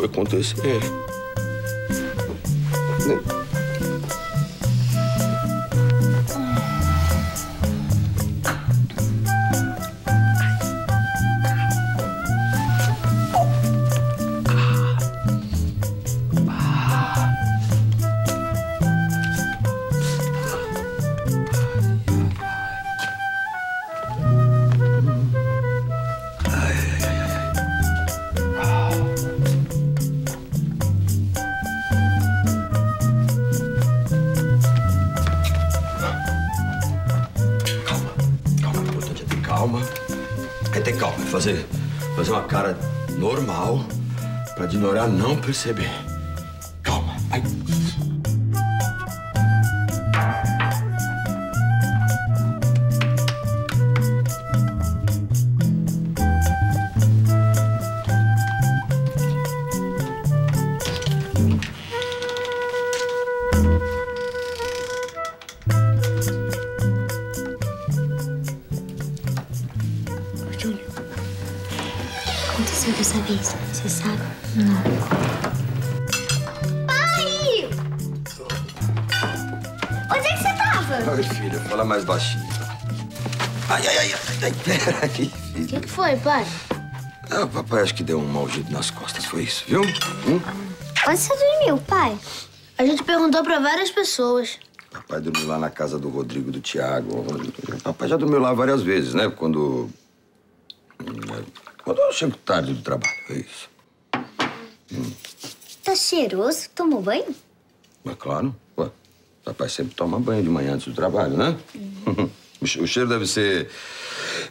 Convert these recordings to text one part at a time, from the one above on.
foi acontecer? Fazer uma cara normal pra Dinora não perceber. Ai, filha, fala mais baixinho. Ai, ai, ai, ai, ai, peraí, O filho. que, que foi, pai? Ah, papai acho que deu um mau jeito nas costas, foi isso, viu? Hum? Onde você dormiu, pai? A gente perguntou pra várias pessoas. Papai dormiu lá na casa do Rodrigo e do Tiago. Papai já dormiu lá várias vezes, né? Quando. Quando eu chego tarde do trabalho, é isso. Tá cheiroso? Tomou banho? Mas claro, papai sempre toma banho de manhã antes do trabalho, né? o che- o cheiro deve ser.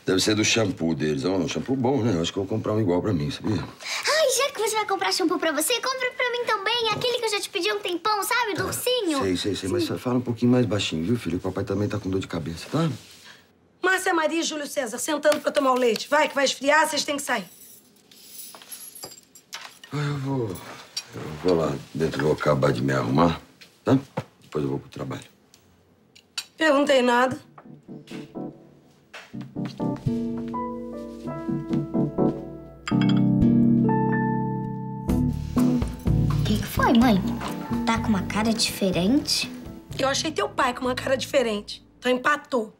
Deve ser do shampoo deles. É um shampoo bom, né? Eu acho que eu vou comprar um igual pra mim, sabia? Ai, já que você vai comprar shampoo pra você, compra pra mim também. Aquele que eu já te pedi há um tempão, sabe? Do ursinho. Sei, sei, sei, mas fala um pouquinho mais baixinho, viu, filho? O papai também tá com dor de cabeça, tá? Márcia Maria e Júlio César sentando pra tomar o leite. Vai, que vai esfriar, vocês têm que sair. Ah, Eu vou. Eu vou lá dentro, vou acabar de me arrumar, tá? Depois eu vou pro trabalho. Perguntei nada. O que, que foi, mãe? Tá com uma cara diferente? Eu achei teu pai com uma cara diferente. Então empatou.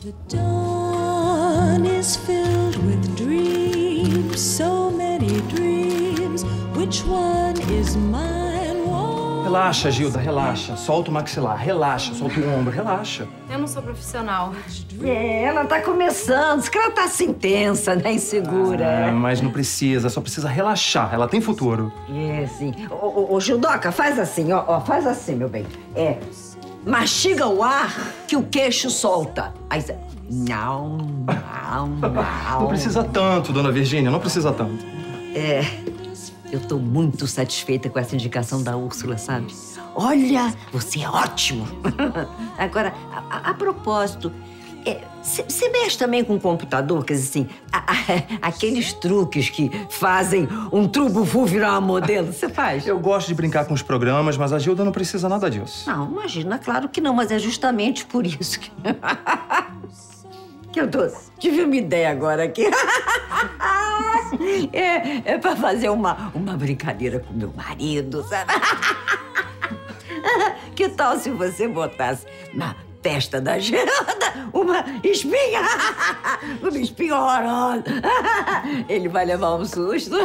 The dawn is filled with dreams, so many dreams. Which one is mine? Relaxa, Gilda, relaxa. Solta o maxilar, relaxa. Solta o ombro, relaxa. Eu não sou profissional. É, ela tá começando. Diz que ela tá assim tensa, né? Insegura. Ah, mas não precisa, só precisa relaxar. Ela tem futuro. É, sim. Ô, ô, ô, Gildoca, faz assim, ó, ó. Faz assim, meu bem. É. Mastiga o ar que o queixo solta. Aí você... Não, não, não. Não precisa tanto, dona Virgínia, não precisa tanto. É. Eu tô muito satisfeita com essa indicação da Úrsula, sabe? Olha, você é ótimo. Agora, a, a- propósito, você mexe também com computador? Quer dizer assim, a- a- aqueles truques que fazem um trubufu virar uma modelo, você faz? Eu gosto de brincar com os programas, mas a Gilda não precisa nada disso. Não, imagina, claro que não, mas é justamente por isso que. que eu tô. Tive uma ideia agora aqui. é, é pra fazer uma, uma brincadeira com meu marido, sabe? que tal se você botasse na testa da Geranda uma espinha? uma espinha horrorosa. Ele vai levar um susto.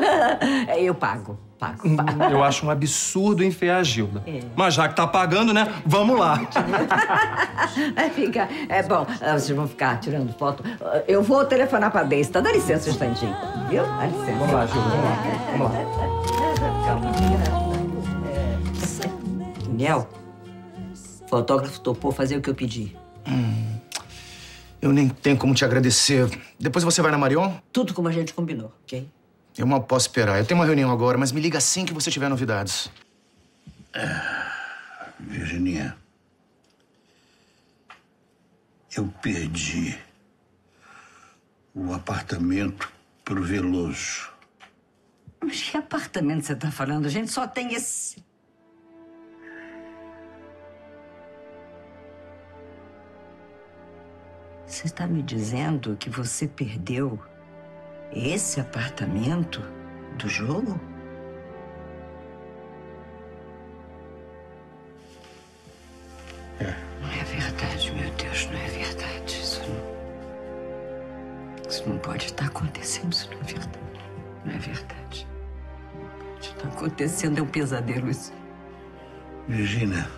Eu pago, pago, pago. Eu acho um absurdo enfiar a Gilda. É. Mas já que tá pagando, né? Vamos lá. Vai ficar. É bom, ah, vocês vão ficar tirando foto. Ah, Eu vou telefonar pra Deise, tá? Dá licença um instantinho. Viu? Dá licença. Vamos lá, Gilda, vamos lá. Vamos lá. Daniel, o fotógrafo topou fazer o que eu pedi. Eu nem tenho como te agradecer. Depois você vai na Marion? Tudo como a gente combinou, ok? Eu mal posso esperar. Eu tenho uma reunião agora, mas me liga assim que você tiver novidades. Ah, Virginia. Eu perdi o apartamento pro Veloso. Mas que apartamento você tá falando? A gente só tem esse. Você está me dizendo que você perdeu esse apartamento do jogo? É. Não é verdade, meu Deus, não é verdade. Isso não. Isso não pode estar acontecendo, isso não é verdade. Não é verdade. Não pode estar acontecendo, é um pesadelo isso. Virgínia,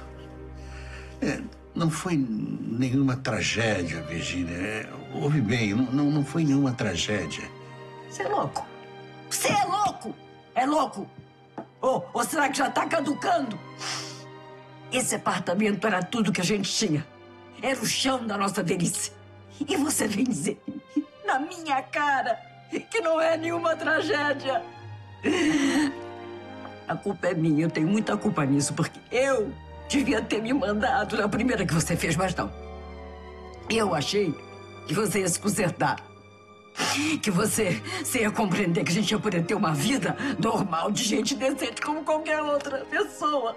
é, não foi nenhuma tragédia, Virgínia. É, ouve bem, não, não, não foi nenhuma tragédia. Você é louco? Você é louco? É louco? Ou, ou será que já está caducando? Esse apartamento era tudo que a gente tinha. Era o chão da nossa velhice. E você vem dizer, na minha cara, que não é nenhuma tragédia. A culpa é minha, eu tenho muita culpa nisso, porque eu devia ter me mandado na primeira que você fez, mas não. Eu achei que você ia se consertar. Que você, você ia compreender que a gente ia poder ter uma vida normal de gente decente como qualquer outra pessoa.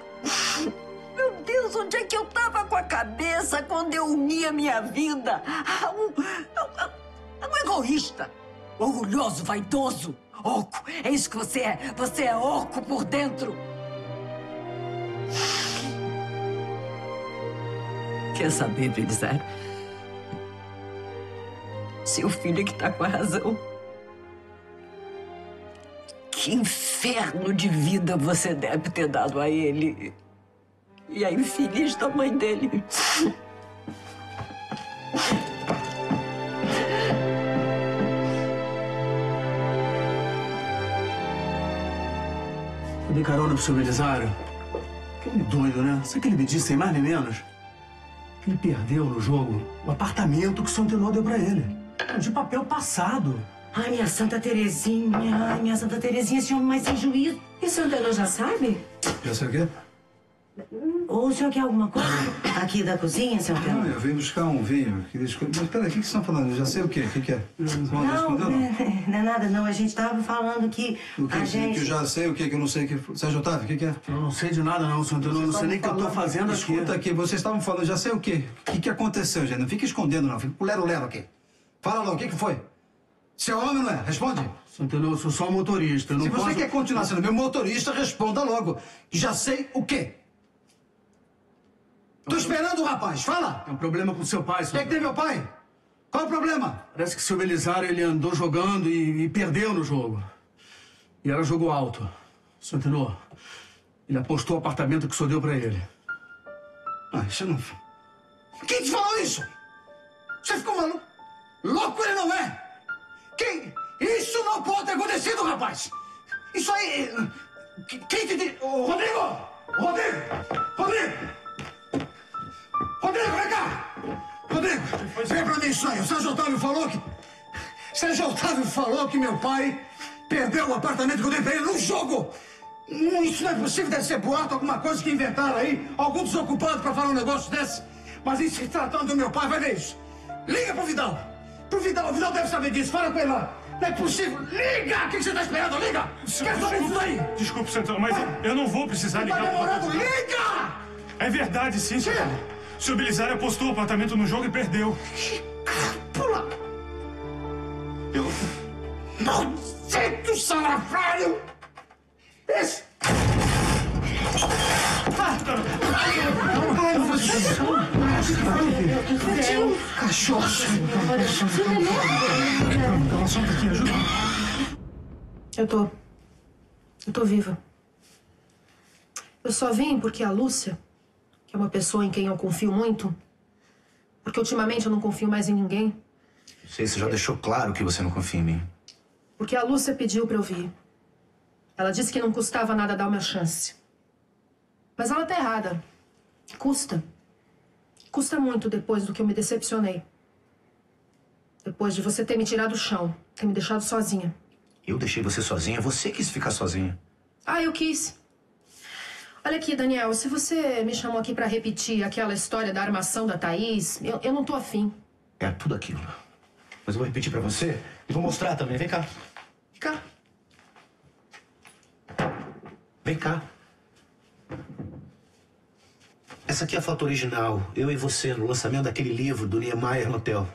Meu Deus, onde é que eu tava com a cabeça quando eu unia minha vida a um, a- a- a um egoísta, orgulhoso, vaidoso, oco. É isso que você é. Você é oco por dentro. Quer saber, Belisário? Seu filho é que tá com a razão. Que inferno de vida você deve ter dado a ele. E a infeliz da mãe dele. Eu dei carona pro seu Belisário. Aquele doido, né? Sabe o que ele me disse, sem mais nem menos? Que ele perdeu no jogo o apartamento que o Santenor deu pra ele. De papel passado. Ai, minha Santa Terezinha, ai, minha Santa Terezinha, esse homem mais sem juízo. E o senhor já sabe? Já sei o quê? Ou o senhor quer alguma coisa aqui da cozinha, seu Não, Antenor? eu vim buscar um vinho. Queria escolher. Mas peraí, o que que vocês estão falando? Eu já sei o quê? O que, que é? Você não Não, não? é- não é nada, não. A gente tava falando que O que, a gente... que eu já sei, o que que eu não sei. Que... Sérgio Otávio, o que, que é? Eu não sei de nada, não, Santenor. Eu não sei nem o que eu tô fazendo aqui. Escuta aqui, vocês estavam falando, já sei o quê. O que, que aconteceu, gente? Não fica escondendo, não. Fica com lero-lero aqui. Fala lá, o que, que foi? Seu homem ou não é? Responde. Santenor, eu sou só motorista. Eu não Se você posso... quer continuar sendo meu motorista, responda logo. Já sei o quê. Tô esperando o rapaz, fala! É um problema com seu pai, O que, é que tem meu pai? Qual é o problema? Parece que o seu Belisário ele andou jogando e, e perdeu no jogo. E era jogo alto. Santenor, ele apostou o apartamento que o senhor deu pra ele. Ah, isso não. Quem te falou isso? Você ficou maluco? Louco ele não é! Quem? Isso não pode ter acontecido, rapaz! Isso aí. que- Quem te. Ô, Rodrigo! Rodrigo! Rodrigo! Rodrigo, vem cá! Rodrigo, vem pra mim isso aí. O Sérgio Otávio falou que. Sérgio Otávio falou que meu pai perdeu o apartamento que eu dei pra ele num jogo! Hum, Isso não é possível, deve ser boato, alguma coisa que inventaram aí, algum desocupado pra falar um negócio desse. Mas em se tratando do meu pai, vai ver isso. Liga pro Vidal. Vidal, o Vidal deve saber disso. Fala com ele lá. Não é possível. Liga! O que você tá esperando? Liga! Quer saber disso aí? Desculpe, Santana, mas eu não vou precisar Tá ligar pra demorando? Liga! É verdade, sim, Santana. O seu Belisário apostou o apartamento no jogo e perdeu. Pula! Eu... Maldito salafrário! Esse... Cachorro! Eu tô. Eu tô viva. Eu só vim porque a Lúcia, que é uma pessoa em quem eu confio muito, porque ultimamente eu não confio mais em ninguém, Sei, você já deixou claro que você não confia em mim. porque a Lúcia pediu pra eu vir. Ela disse que não custava nada dar uma chance. Mas ela tá errada. Custa. Custa muito depois do que eu me decepcionei. Depois de você ter me tirado do chão, ter me deixado sozinha. Eu deixei você sozinha, você quis ficar sozinha. Ah, eu quis. Olha aqui, Daniel, se você me chamou aqui pra repetir aquela história da armação da Thaís, eu, eu não tô afim. É tudo aquilo. Mas eu vou repetir pra você e vou mostrar também. Vem cá. Vem cá. Vem cá. Essa aqui é a foto original, eu e você, no lançamento daquele livro do Niemeyer no hotel.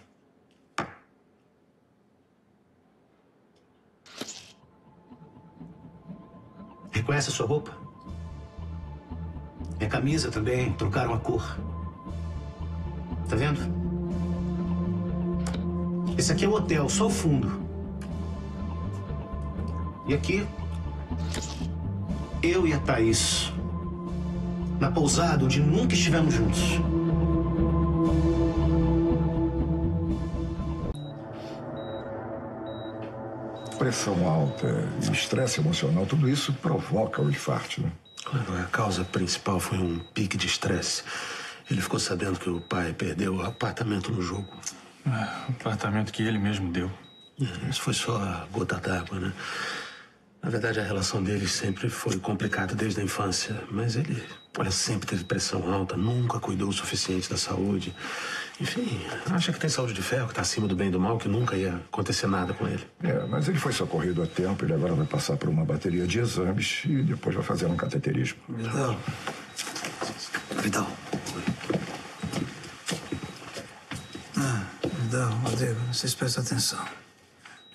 Reconhece a sua roupa? Minha camisa também, trocaram a cor. Tá vendo? Esse aqui é o hotel, só o fundo. E aqui, eu e a Thaís na pousada onde nunca estivemos juntos. Pressão alta estresse emocional, tudo isso provoca o infarto, né? Claro, a causa principal foi um pique de estresse. Ele ficou sabendo que o pai perdeu o apartamento no jogo. É, o apartamento que ele mesmo deu. Isso foi só a gota d'água, né? Na verdade, a relação deles sempre foi complicada desde a infância. Mas ele, olha, sempre teve pressão alta, nunca cuidou o suficiente da saúde. Enfim, acha que tem saúde de ferro, que tá acima do bem e do mal, que nunca ia acontecer nada com ele. É, mas ele foi socorrido a tempo, ele agora vai passar por uma bateria de exames e depois vai fazer um cateterismo. Vidal. Vidal. Ah, Vidal, Rodrigo, vocês prestem atenção.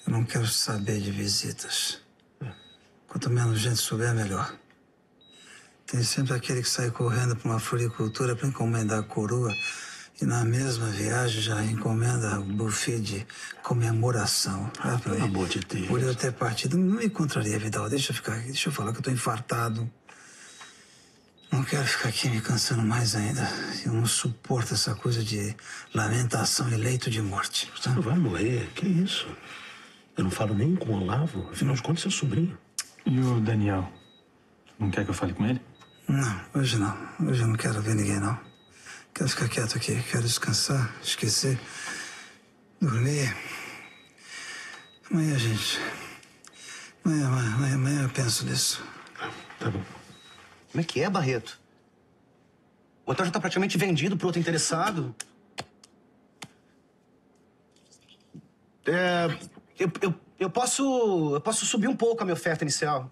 Eu não quero saber de visitas. Quanto menos gente souber, melhor. Tem sempre aquele que sai correndo para uma floricultura para encomendar a coroa e na mesma viagem já encomenda o buffet de comemoração. Ah, pelo amor de Deus. Por eu ter partido, não me encontraria, Vidal. Deixa eu ficar aqui, deixa eu falar que eu tô infartado. Não quero ficar aqui me cansando mais ainda. Eu não suporto essa coisa de lamentação e leito de morte. Você não vai morrer, que isso? Eu não falo nem com o Olavo, afinal de contas, seu sobrinho. E o Daniel? Não quer que eu fale com ele? Não, hoje não. Hoje eu não quero ver ninguém, não. Quero ficar quieto aqui. Quero descansar, esquecer, dormir. Amanhã, gente. Amanhã, amanhã, amanhã, eu penso nisso. Tá bom. Como é que é, Barreto? O hotel já tá praticamente vendido pro outro interessado. É, eu, eu, eu posso. Eu posso subir um pouco a minha oferta inicial.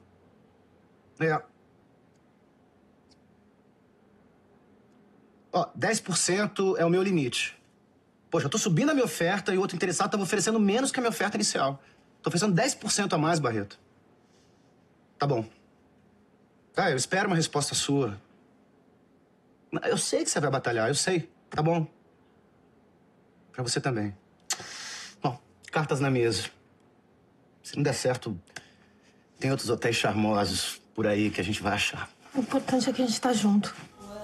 É. Ó, 10% é o meu limite. Poxa, eu tô subindo a minha oferta e o outro interessado tá me oferecendo menos que a minha oferta inicial. Tô oferecendo 10% a mais, Barreto. Tá bom. Tá, eu espero uma resposta sua. Eu sei que você vai batalhar, eu sei. Tá bom. Pra você também. Bom, cartas na mesa. Se não der certo, tem outros hotéis charmosos por aí que a gente vai achar. O importante é que a gente tá junto,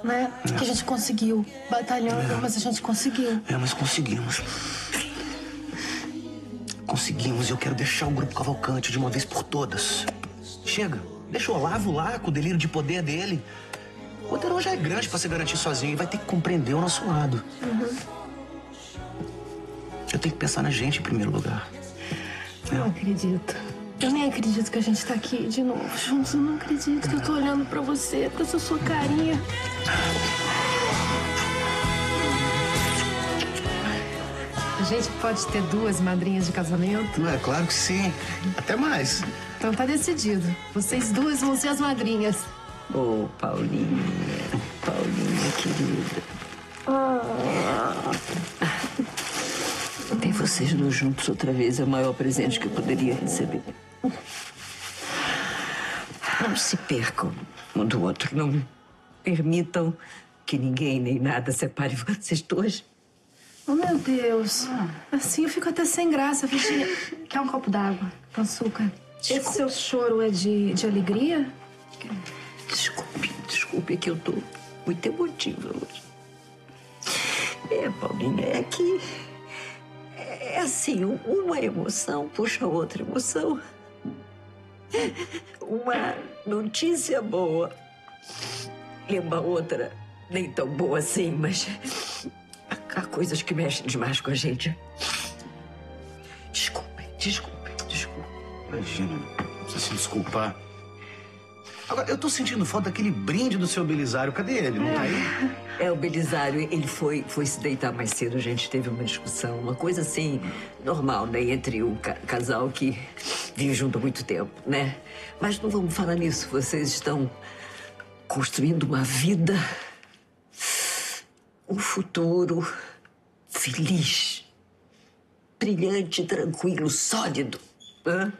né? Que a gente conseguiu. Batalhando, mas a gente conseguiu. É, mas conseguimos. Conseguimos e eu quero deixar o grupo Cavalcante de uma vez por todas. Chega, deixa o Olavo lá com o delírio de poder dele. O Oterão já é grande pra se garantir sozinho e vai ter que compreender o nosso lado. Eu tenho que pensar na gente em primeiro lugar. Eu não acredito. Eu nem acredito que a gente tá aqui de novo juntos. Eu não acredito que eu tô olhando pra você com essa sua carinha. A gente pode ter duas madrinhas de casamento? Não é? Claro que sim. Até mais. Então tá decidido. Vocês duas vão ser as madrinhas. Ô, oh, Paulinha. Paulinha, querida. Ter vocês dois juntos outra vez é o maior presente que eu poderia receber. Não se percam um do outro. Não permitam que ninguém nem nada separe vocês dois. Oh, meu Deus. Assim eu fico até sem graça, Virginia. Quer um copo d'água com açúcar? Esse seu choro é de, de alegria? Desculpe, desculpe é que eu tô muito emotiva hoje. É, Paulinha, é que... É assim, uma emoção puxa outra emoção. Uma notícia boa lembra outra nem tão boa assim, mas há coisas que mexem demais com a gente. Desculpe, desculpe, desculpe. Imagina, não precisa se desculpar. Agora, eu tô sentindo falta daquele brinde do seu Belisário. Cadê ele? Não tá aí? É, o Belisário, ele foi, foi se deitar mais cedo. A gente teve uma discussão, uma coisa assim, normal, né? Entre um ca casal que vive junto há muito tempo, né? Mas não vamos falar nisso. Vocês estão construindo uma vida, um futuro feliz, brilhante, tranquilo, sólido. Hã?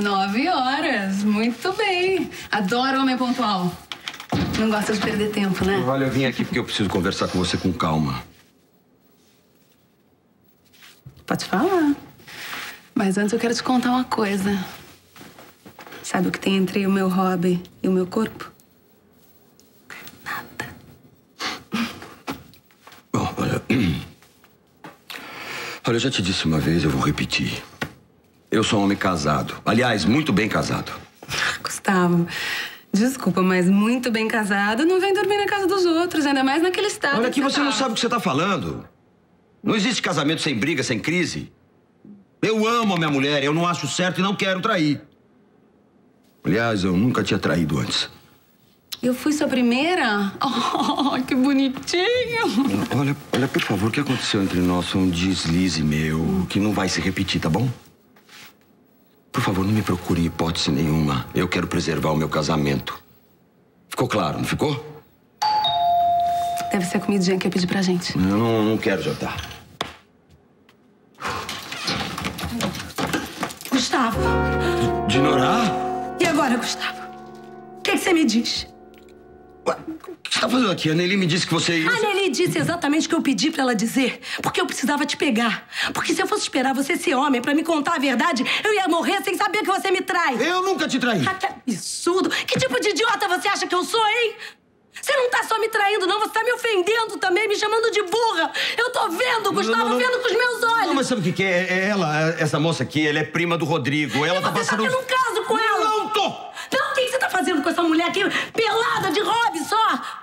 Nove horas. Muito bem. Adoro homem pontual. Não gosta de perder tempo, né? Olha, eu vim aqui porque eu preciso conversar com você com calma. Pode falar. Mas antes eu quero te contar uma coisa. Sabe o que tem entre o meu hobby e o meu corpo? Bom, olha. Olha, eu já te disse uma vez, eu vou repetir. Eu sou um homem casado. Aliás, muito bem casado. Gustavo, desculpa, mas muito bem casado não vem dormir na casa dos outros, ainda mais naquele estado. Olha, aqui que você tá. não sabe o que você tá falando. Não existe casamento sem briga, sem crise. Eu amo a minha mulher, eu não acho certo e não quero trair. Aliás, eu nunca tinha traído antes. Eu fui sua primeira? Oh, que bonitinho! Olha, olha, por favor, o que aconteceu entre nós foi um deslize meu que não vai se repetir, tá bom? Por favor, não me procure hipótese nenhuma. Eu quero preservar o meu casamento. Ficou claro, não ficou? Deve ser a comidinha que eu pedi pra gente. Eu não, não quero jantar. Gustavo, De Norá? e agora, Gustavo? O que, que você me diz? Você tá fazendo aqui? A Nelly me disse que você ia... A Nelly disse exatamente o que eu pedi pra ela dizer. Porque eu precisava te pegar. Porque se eu fosse esperar você ser homem pra me contar a verdade, eu ia morrer sem saber que você me trai. Eu nunca te traí. Ah, que absurdo. Que tipo de idiota você acha que eu sou, hein? Você não tá só me traindo, não. Você tá me ofendendo também, me chamando de burra. Eu tô vendo, Gustavo, não, não. vendo com os meus olhos. Não, mas sabe o que, que é? É ela, essa moça aqui, ela é prima do Rodrigo. Ela tá Você tá passando... tendo um caso com ela. Não tô! Não, o que que você tá fazendo com essa mulher aqui, pelada de hobby só?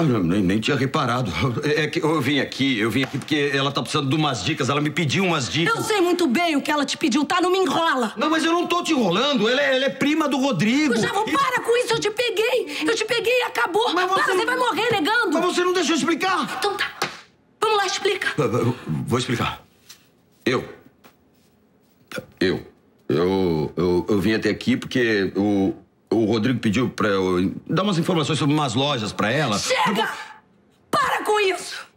Ah, não, nem, nem tinha reparado. É que eu vim aqui, eu vim aqui porque ela tá precisando de umas dicas. Ela me pediu umas dicas. Eu sei muito bem o que ela te pediu, tá? Não me enrola. Não, mas eu não tô te enrolando. Ela é, ela é prima do Rodrigo. Gustavo, E- para com isso, eu te peguei. Eu te peguei e acabou. Mas você para, você não- vai morrer negando. Mas você não deixou eu explicar. Então tá. Vamos lá, explica. Vou explicar. Eu. Eu. Eu, eu, eu vim até aqui porque o, o Rodrigo pediu pra eu dar umas informações sobre umas lojas pra ela. Chega! Para com isso!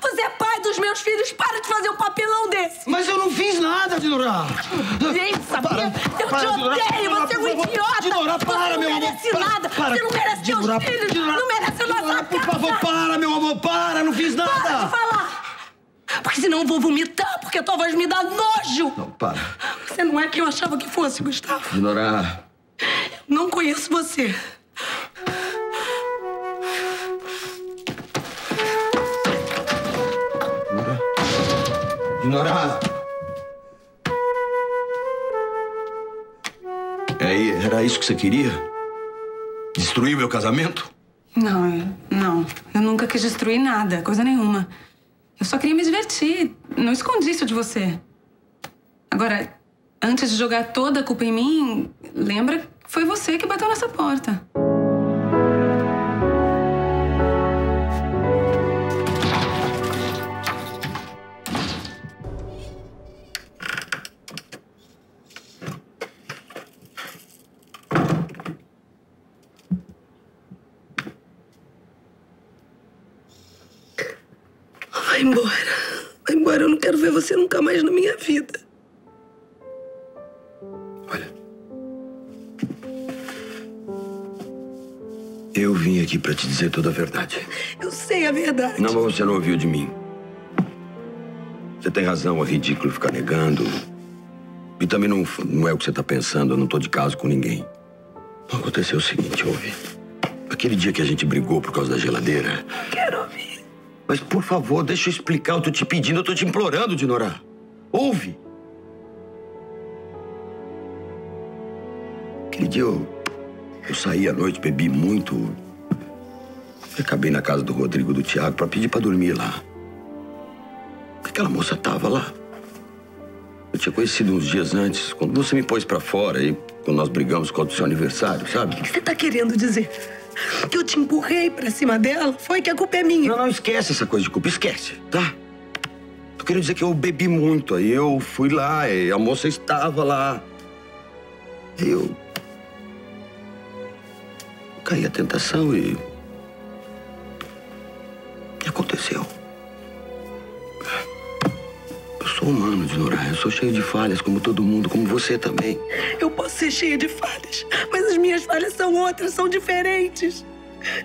Você é pai dos meus filhos, para de fazer um papelão desse! Mas eu não fiz nada, Dinorá! Nem sabia! Eu para, te odeio! Dinorá, Você é um idiota! Dinorá, para, você meu não amor, merece para, nada! para. Você não merece Dinorá, filhos! Dinorá, não merece a nossa Dinorá, por casa! favor, para, meu amor, para! Não fiz nada! Para de falar! Porque senão eu vou vomitar, porque a tua voz me dá nojo! Não, para. Você não é quem eu achava que fosse, Gustavo. Dinorá. Não conheço você. Dinorá. É, era isso que você queria? Destruir meu casamento? Não, eu- não. Eu nunca quis destruir nada, coisa nenhuma. Eu só queria me divertir. Não escondi isso de você. Agora, antes de jogar toda a culpa em mim, lembra foi você que bateu nessa porta. Vai embora. Vai embora. Eu não quero ver você nunca mais na minha vida. Eu vim aqui pra te dizer toda a verdade. Eu sei a verdade. Não, mas você não ouviu de mim. Você tem razão, é ridículo ficar negando. E também não, não é o que você tá pensando, eu não tô de caso com ninguém. Aconteceu o seguinte, ouve. Aquele dia que a gente brigou por causa da geladeira. Quero ouvir. Mas, por favor, deixa eu explicar. Eu tô te pedindo, eu tô te implorando, Dinorá. Ouve. Aquele dia eu, eu saí à noite, bebi muito. Acabei na casa do Rodrigo do Tiago pra pedir pra dormir lá. Aquela moça tava lá. Eu tinha conhecido uns dias antes, quando você me pôs pra fora e quando nós brigamos contra o seu aniversário, sabe? O que você tá querendo dizer? Que eu te empurrei pra cima dela? Foi que a culpa é minha. Não, não, esquece essa coisa de culpa, esquece, tá? Tô querendo dizer que eu bebi muito, aí eu fui lá, e a moça estava lá. Eu. Caí à tentação e. E aconteceu. Eu sou humano, Dinora. Eu sou cheio de falhas, como todo mundo, como você também. Eu posso ser cheia de falhas, mas as minhas falhas são outras, são diferentes.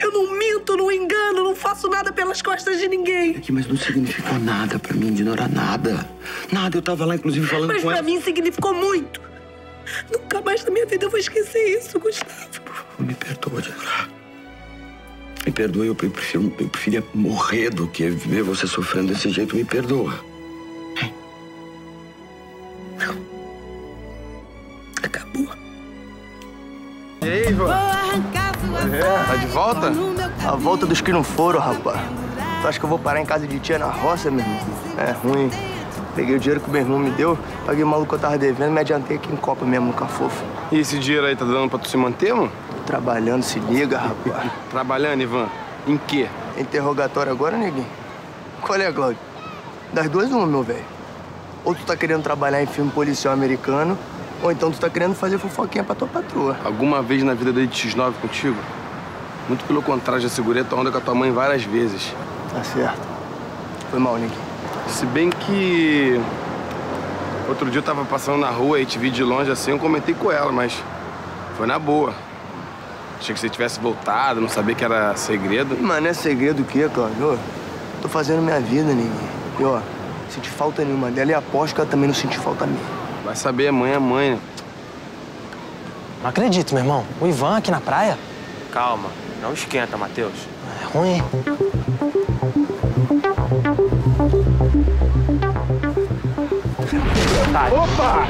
Eu não minto, não engano, não faço nada pelas costas de ninguém. Aqui, mas não significou nada pra mim, Dinora, nada. Nada, eu tava lá, inclusive, falando Mas com pra ela. mim significou muito. Nunca mais na minha vida eu vou esquecer isso, Gustavo. Me perdoa, Dinora. Me perdoa, eu prefiro, eu preferia morrer do que ver você sofrendo desse jeito. Me perdoa. E aí, Ivan? É, tá de volta? A volta dos que não foram, rapaz. Tu acha que eu vou parar em casa de tia na roça, meu irmão? É ruim. Peguei o dinheiro que o meu irmão me deu, paguei o maluco que eu tava devendo, me adiantei aqui em Copa mesmo, no Cafofo. E esse dinheiro aí tá dando pra tu se manter, mano? Trabalhando, se liga, rapaz. Trabalhando, Ivan? Em quê? Interrogatório agora, neguinho? Qual é, Cláudio? Das duas, uma, meu velho. Ou tu tá querendo trabalhar em filme policial americano, ou então tu tá querendo fazer fofoquinha pra tua patroa. Alguma vez na vida dele de X9 contigo? Muito pelo contrário, já segurei tua onda com a tua mãe várias vezes. Tá certo. Foi mal, neguinho. Se bem que... Outro dia eu tava passando na rua e te vi de longe assim, eu comentei com ela, mas... Foi na boa. Achei que você tivesse voltado, não sabia que era segredo. Mano, é segredo o quê, Cláudio? Tô fazendo minha vida, neguinho. E ó, senti falta nenhuma dela e aposto que ela também não sentiu falta minha. Vai saber, mãe é mãe, né? Não acredito, meu irmão. O Ivan aqui na praia? Calma, não esquenta, Matheus. É ruim. Opa!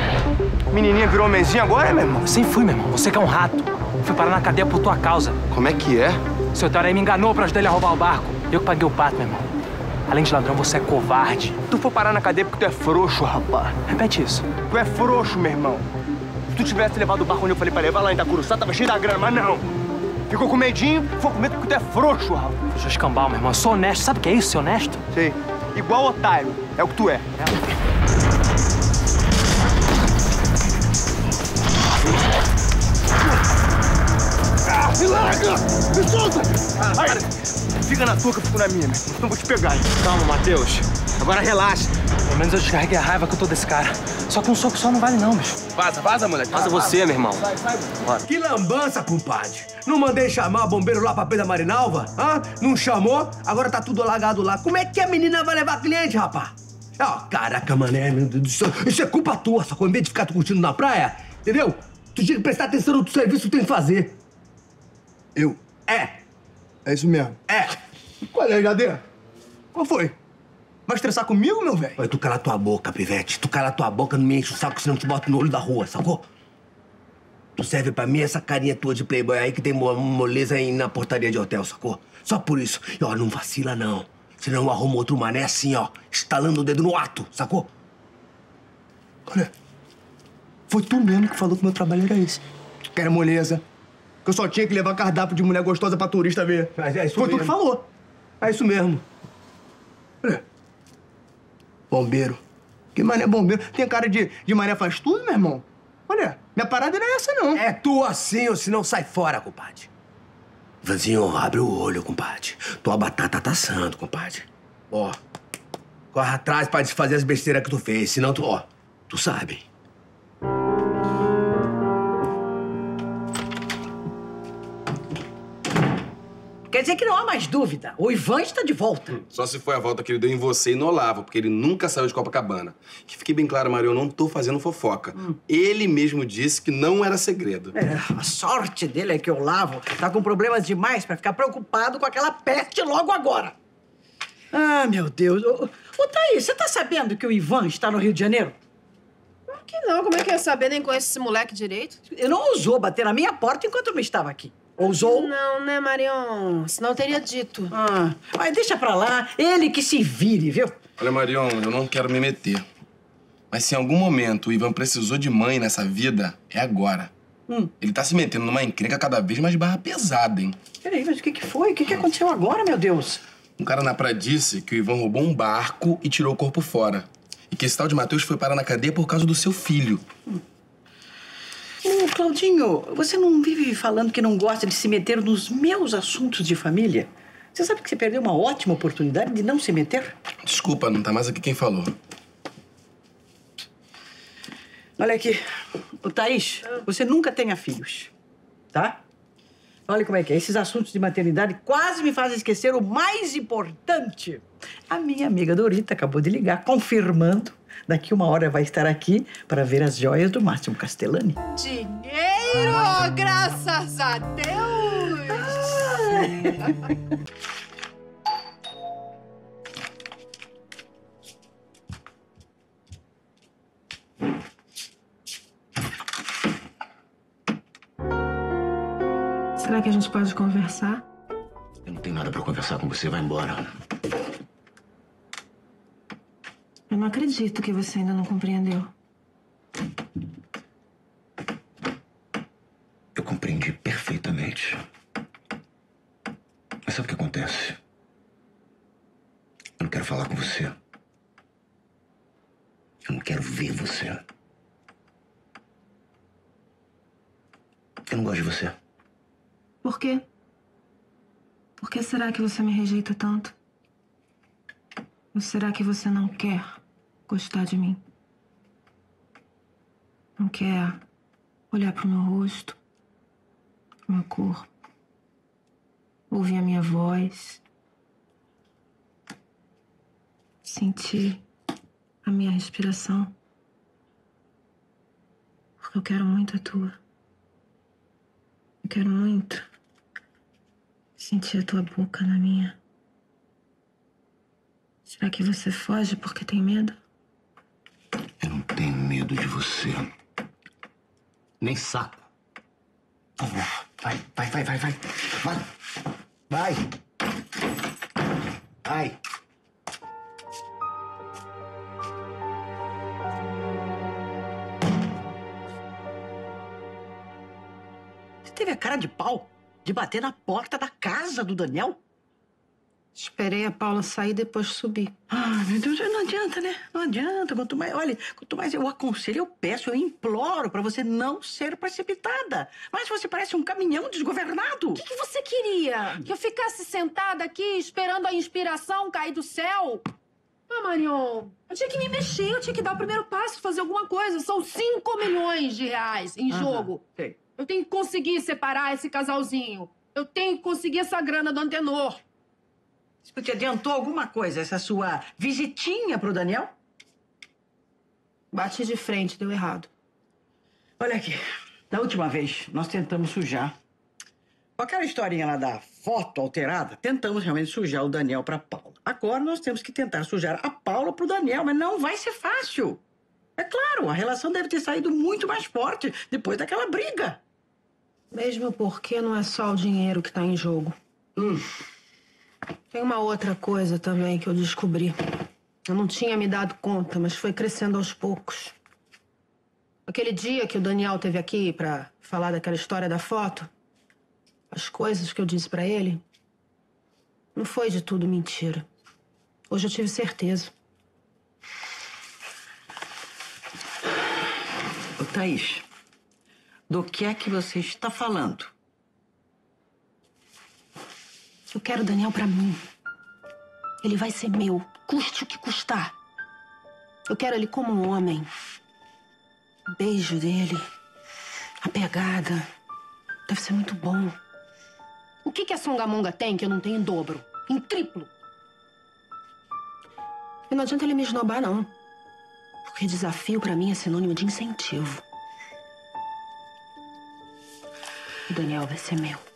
Menininha virou homenzinho agora, meu irmão? Sim, fui, meu irmão. Você que é um rato. Fui parar na cadeia por tua causa. Como é que é? Seu Teoré me enganou pra ajudar ele a roubar o barco. Eu que paguei o pato, meu irmão. Além de ladrão, você é covarde. Tu for parar na cadeia porque tu é frouxo, rapaz. Repete isso. Tu é frouxo, meu irmão. Se tu tivesse levado o barco onde eu falei pra levar lá em Itacuruçá, tava cheio da grana, mas não. Ficou com medinho, ficou com medo porque tu é frouxo, rapaz. Deixa eu escambar, meu irmão. Eu sou honesto. Sabe o que é isso, ser honesto? Sei. Igual otário. É o que tu é. Ah, me larga! Me solta! Ai, fica na tua que eu fico na minha, meu. Eu vou te pegar. hein? Calma, Matheus. Agora relaxa. Pelo menos eu descarreguei a raiva que eu tô desse cara. Só que um soco só não vale não, bicho. Vaza, vaza, moleque. Vaza você, meu irmão. Que lambança, compadre. Não mandei chamar bombeiro lá pra Pedra Marinalva? Hã? Não chamou? Agora tá tudo alagado lá. Como é que a menina vai levar cliente, rapaz? Ó, caraca, mané, meu Deus do céu. Isso é culpa tua, só Em vez de ficar curtindo na praia, entendeu? Tu tinha que prestar atenção no serviço que tu tem que fazer. Eu? É. É isso mesmo. É. Qual é, Jadeira? Qual foi? Vai estressar comigo, meu velho? Olha, tu cala tua boca, pivete. Tu cala tua boca, não me enche o saco, senão eu te boto no olho da rua, sacou? Tu serve pra mim essa carinha tua de playboy aí que tem mo- moleza aí na portaria de hotel, sacou? Só por isso. E ó, não vacila não. Senão eu arrumo outro mané assim, ó, estalando o dedo no ato, sacou? Olha, foi tu mesmo que falou que meu trabalho era esse. Que era moleza. Que eu só tinha que levar cardápio de mulher gostosa pra turista ver. Mas é isso Foi tu mesmo. que falou. É isso mesmo. Olha. Bombeiro. Que mané bombeiro? Tem cara de, de mané faz tudo, meu irmão? Olha, minha parada não é essa, não. É tu assim, ou senão sai fora, compadre. Vanzinho, abre o olho, compadre. Tua batata tá assando, compadre. Ó, corre atrás pra desfazer as besteiras que tu fez, senão tu, ó, tu sabe. Quer dizer que não há mais dúvida. O Ivan está de volta. Só se foi a volta que ele deu em você e no Olavo, porque ele nunca saiu de Copacabana. Que fique bem claro, Maria, eu não tô fazendo fofoca. Ele mesmo disse que não era segredo. É, a sorte dele é que o Olavo tá com problemas demais para ficar preocupado com aquela peste logo agora. Ah, meu Deus. Ô, ô Thaís, você tá sabendo que o Ivan está no Rio de Janeiro? Que não, como é que ia saber? Nem conheço esse moleque direito. Ele não ousou bater na minha porta enquanto eu não estava aqui. Ousou? Não, né, Marion? Senão eu teria dito. Ah, mas deixa pra lá. Ele que se vire, viu? Olha, Marion, eu não quero me meter. Mas se em algum momento o Ivan precisou de mãe nessa vida, é agora. Hum. Ele tá se metendo numa encrenca cada vez mais barra pesada, hein? Peraí, mas o que, que foi? O que, que aconteceu agora, meu Deus? Um cara na praia disse que o Ivan roubou um barco e tirou o corpo fora. E que esse tal de Matheus foi parar na cadeia por causa do seu filho. Ô, Claudinho, você não vive falando que não gosta de se meter nos meus assuntos de família? Você sabe que você perdeu uma ótima oportunidade de não se meter? Desculpa, não tá mais aqui quem falou. Olha aqui, o Thaís, você nunca tenha filhos, tá? Olha como é que é. Esses assuntos de maternidade quase me fazem esquecer o mais importante. A minha amiga Dorita acabou de ligar, confirmando. Daqui uma hora vai estar aqui para ver as joias do Máximo Castellani. Dinheiro, graças a Deus! Será que a gente pode conversar? Eu não tenho nada pra conversar com você, vai embora. Eu não acredito que você ainda não compreendeu. Eu compreendi perfeitamente. Mas sabe o que acontece? Eu não quero falar com você. Eu não quero ver você. Eu não gosto de você. Por quê? Por que será que você me rejeita tanto? Ou será que você não quer gostar de mim? Não quer olhar pro meu rosto, pro meu corpo, ouvir a minha voz, sentir a minha respiração? Porque eu quero muito a tua. Eu quero muito sentir a tua boca na minha. Será que você foge porque tem medo? Tenho medo de você. Nem saco. Vai, vai, vai, vai, vai. Vai. Vai. Vai. Você teve a cara de pau de bater na porta da casa do Daniel? Esperei a Paula sair e depois subir. Ah, meu Deus, não adianta, né? Não adianta. Quanto mais, olha, quanto mais eu aconselho, eu peço, eu imploro pra você não ser precipitada. Mas você parece um caminhão desgovernado. O que, que você queria? Que eu ficasse sentada aqui esperando a inspiração cair do céu? Ah, Marion, eu tinha que me mexer, eu tinha que dar o primeiro passo, fazer alguma coisa. São 5 milhões de reais em jogo. sei. Eu tenho que conseguir separar esse casalzinho. Eu tenho que conseguir essa grana do Antenor. Isso te adiantou alguma coisa, essa sua visitinha pro Daniel? Bati de frente, deu errado. Olha aqui, da última vez nós tentamos sujar. Com aquela historinha lá da foto alterada, tentamos realmente sujar o Daniel pra Paula. Agora nós temos que tentar sujar a Paula pro Daniel, mas não vai ser fácil. É claro, a relação deve ter saído muito mais forte depois daquela briga. Mesmo porque não é só o dinheiro que tá em jogo. Hum. Tem uma outra coisa também que eu descobri. Eu não tinha me dado conta, mas foi crescendo aos poucos. Aquele dia que o Daniel teve aqui pra falar daquela história da foto, as coisas que eu disse pra ele, não foi de tudo mentira. Hoje eu tive certeza. Ô, Thaís, do que é que você está falando? Eu quero o Daniel pra mim. Ele vai ser meu, custe o que custar. Eu quero ele como um homem. O beijo dele, a pegada, deve ser muito bom. O que, que a Songamonga tem que eu não tenho em dobro? Em triplo? E não adianta ele me esnobar, não. Porque desafio pra mim é sinônimo de incentivo. O Daniel vai ser meu.